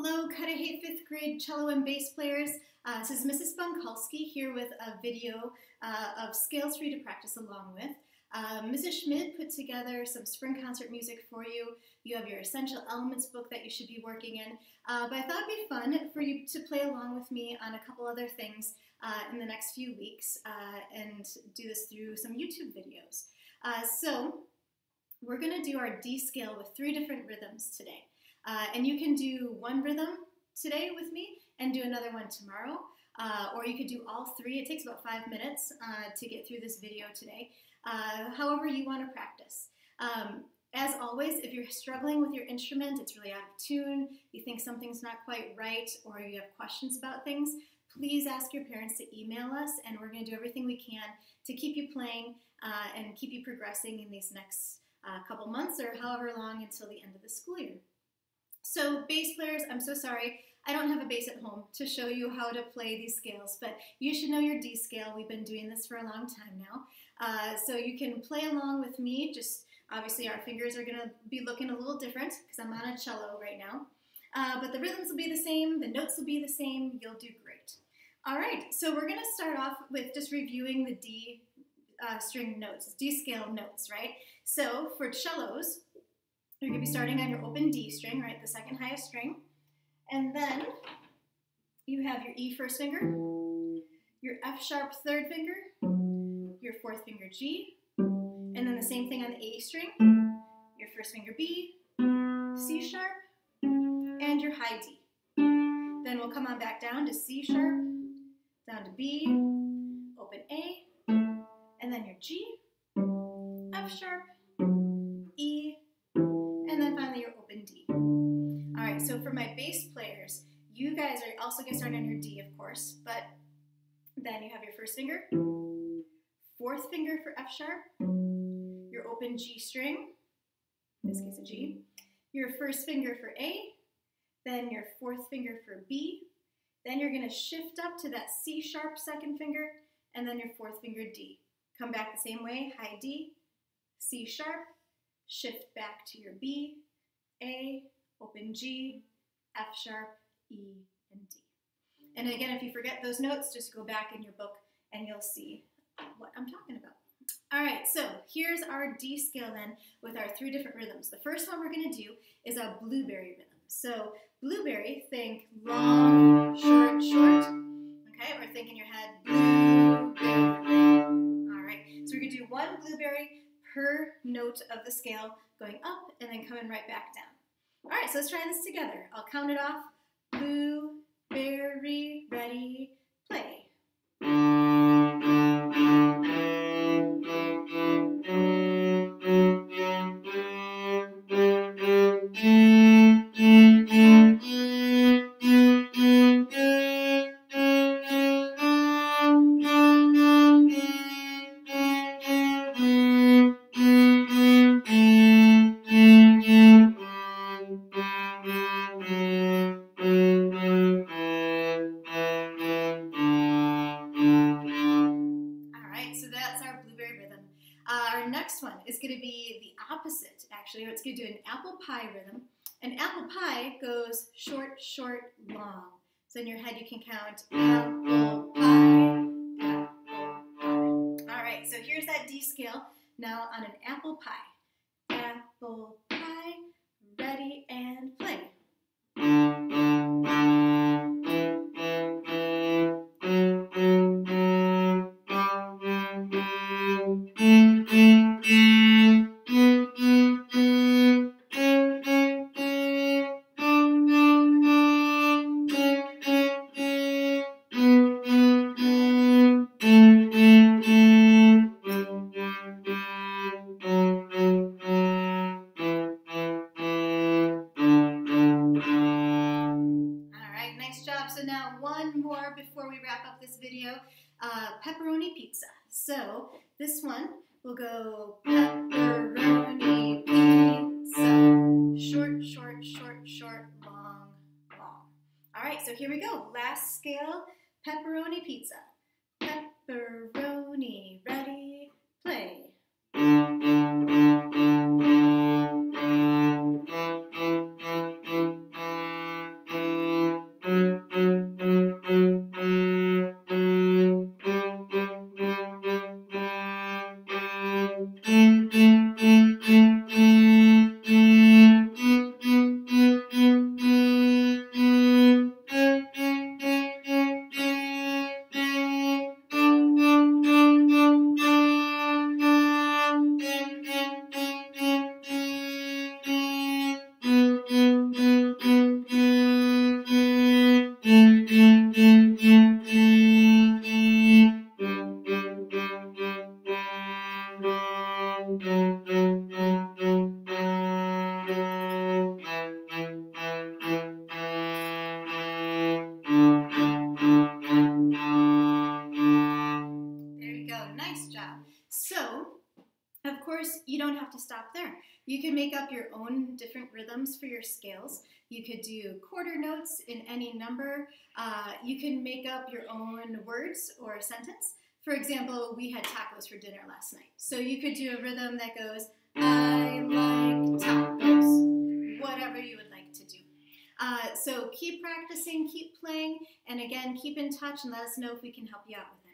Hello, Cudahy fifth grade cello and bass players. Uh, this is Mrs. Bonkalski here with a video uh, of scales for you to practice along with. Uh, Mrs. Schmidt put together some spring concert music for you. You have your essential elements book that you should be working in. Uh, but I thought it'd be fun for you to play along with me on a couple other things uh, in the next few weeks uh, and do this through some YouTube videos. so we're going to do our D scale with three different rhythms today. Uh, and you can do one rhythm today with me and do another one tomorrow. Uh, or you could do all three. It takes about five minutes uh, to get through this video today. Uh, however you want to practice. Um, as always, if you're struggling with your instrument, it's really out of tune, you think something's not quite right, or you have questions about things, please ask your parents to email us, and we're going to do everything we can to keep you playing uh, and keep you progressing in these next uh, couple months or however long until the end of the school year. So bass players, I'm so sorry, I don't have a bass at home to show you how to play these scales, but you should know your D scale. We've been doing this for a long time now. Uh, so you can play along with me, just obviously our fingers are gonna be looking a little different because I'm on a cello right now. Uh, but the rhythms will be the same, the notes will be the same, you'll do great. All right, so we're gonna start off with just reviewing the D uh, string notes, D scale notes, right? So for cellos, you're going to be starting on your open D string, right, the second highest string. And then you have your E first finger, your F sharp third finger, your fourth finger G, and then the same thing on the A string, your first finger B, C sharp, and your high D. Then we'll come on back down to C sharp, down to B, open A, and then your G, F sharp, so for my bass players, you guys are also to start on your D, of course, but then you have your first finger, fourth finger for F sharp, your open G string, in this case a G, your first finger for A, then your fourth finger for B, then you're going to shift up to that C sharp second finger, and then your fourth finger D. Come back the same way, high D, C sharp, shift back to your B, A, open G, F sharp, E, and D. And again, if you forget those notes, just go back in your book and you'll see what I'm talking about. All right, so here's our D scale then with our three different rhythms. The first one we're gonna do is a blueberry rhythm. So blueberry, think long, short, short, okay? Or think in your head, blueberry. All right, so we're gonna do one blueberry per note of the scale going up and then coming right back down. All right, so let's try this together. I'll count it off. Blue, berry, ready, play. Uh, actually. Let's go do an apple pie rhythm. An apple pie goes short, short, long. So in your head you can count apple pie, apple pie. All right, so here's that D scale. Now on an apple pie. Apple uh, pepperoni pizza. So this one will go pepperoni pizza. Short, short, short, short, long, long. All right, so here we go. Last scale, pepperoni pizza. Pepperoni, ready, play. You don't have to stop there. You can make up your own different rhythms for your scales. You could do quarter notes in any number. Uh, you can make up your own words or a sentence. For example, we had tacos for dinner last night. So you could do a rhythm that goes, I like tacos, whatever you would like to do. Uh, so keep practicing, keep playing, and again, keep in touch and let us know if we can help you out with it.